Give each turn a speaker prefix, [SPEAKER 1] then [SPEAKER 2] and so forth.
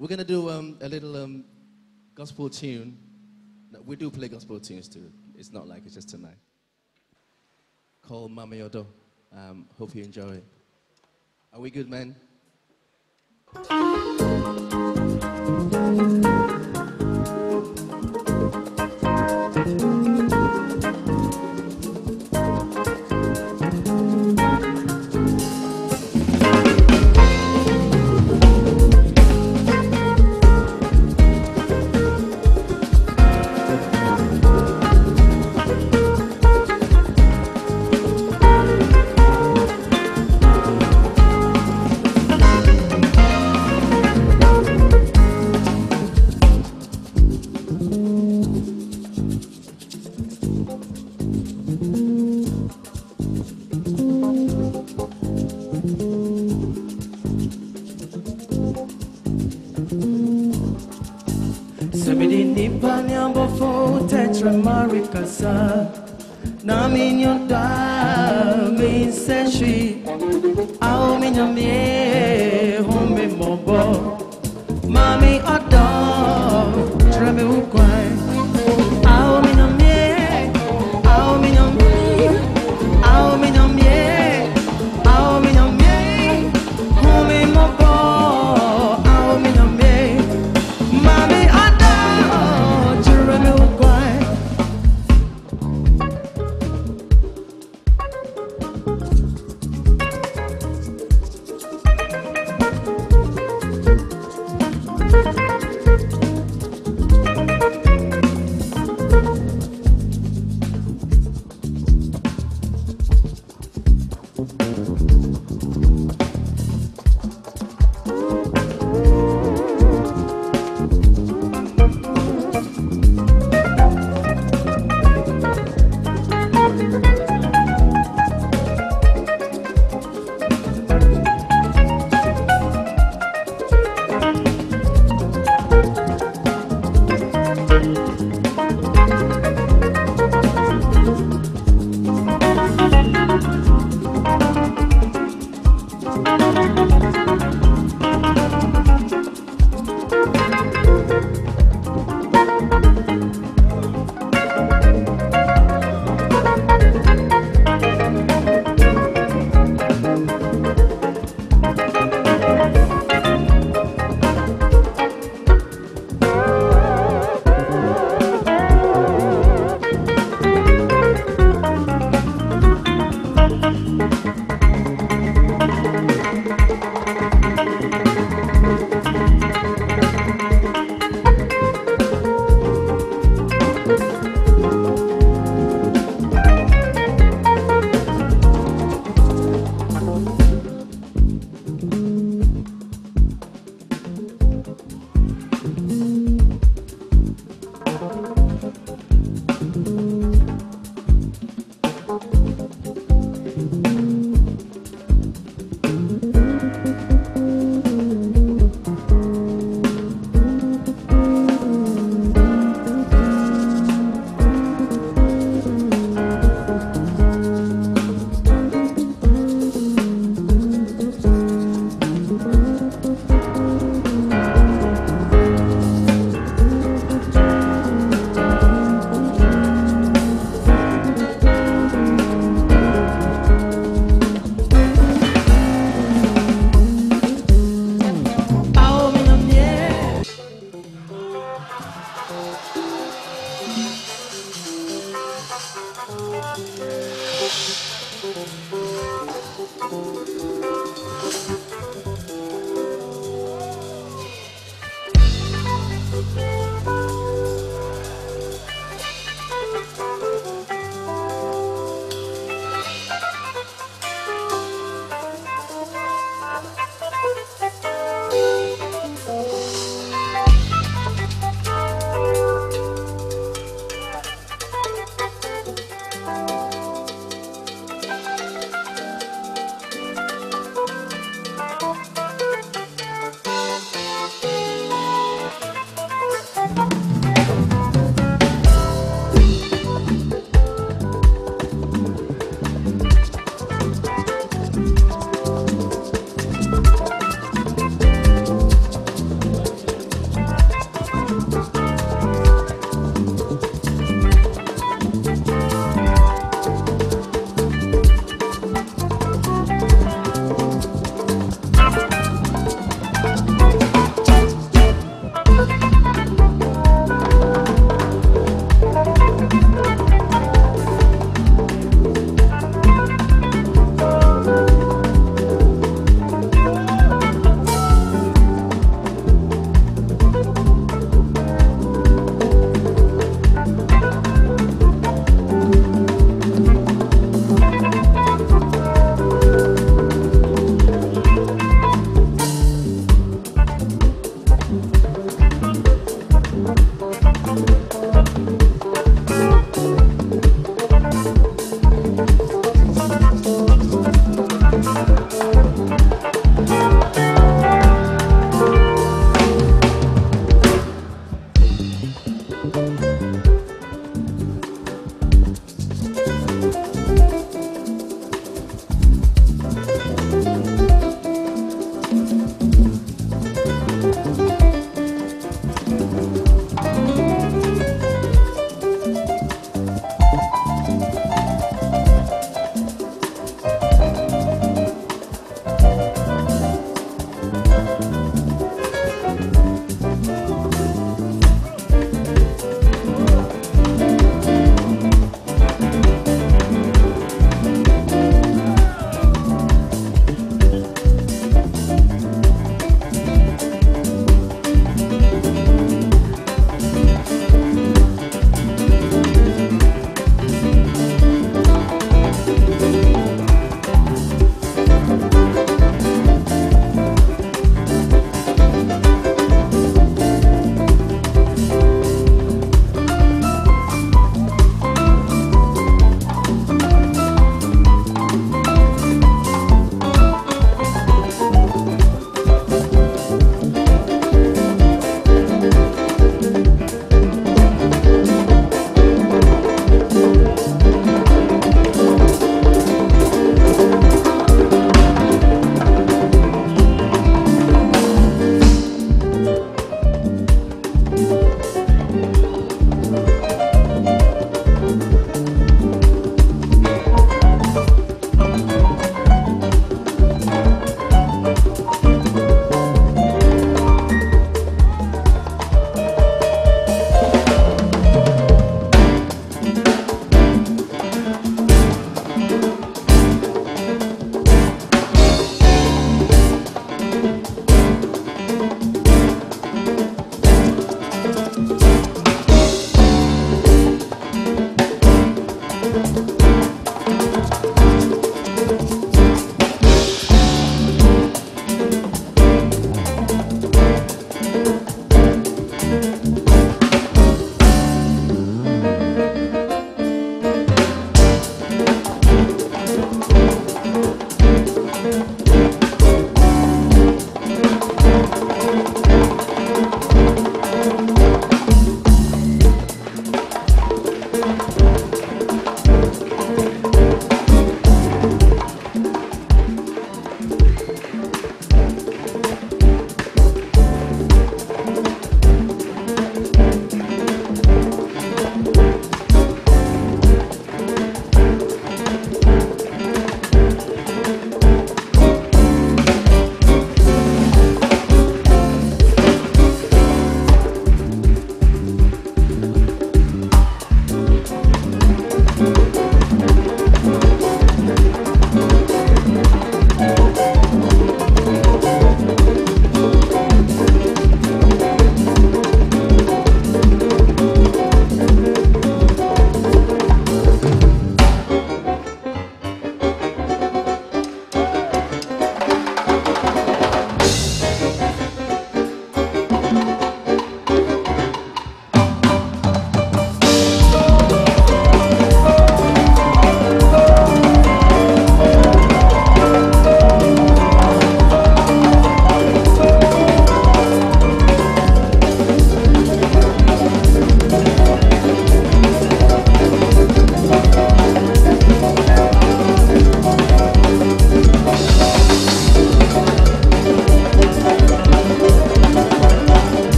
[SPEAKER 1] We're going to do um, a little um, gospel tune. No, we do play gospel tunes too. It's not like it's just tonight. Called Mama Yodo. Um, hope you enjoy it. Are we good, man?
[SPEAKER 2] Tetra marikasa Na minyo da mi seshi Ao minyo mie home mobo Mami odo treme ukwai